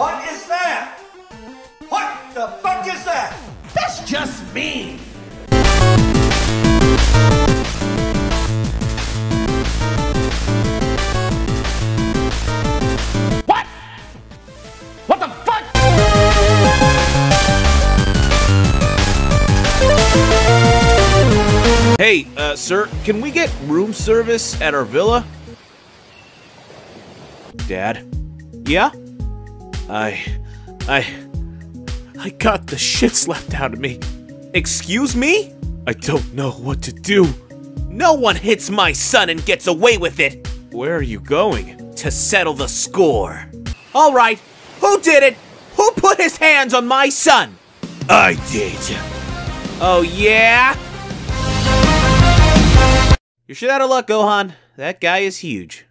What is that? What the fuck is that? That's just me. What? What the fuck? Hey, uh, sir, can we get room service at our villa? Dad? Yeah? I. I. I got the shit slapped out of me. Excuse me? I don't know what to do. No one hits my son and gets away with it. Where are you going? To settle the score. All right, who did it? Who put his hands on my son? I did. Oh, yeah? You're shit out of luck, Gohan. That guy is huge.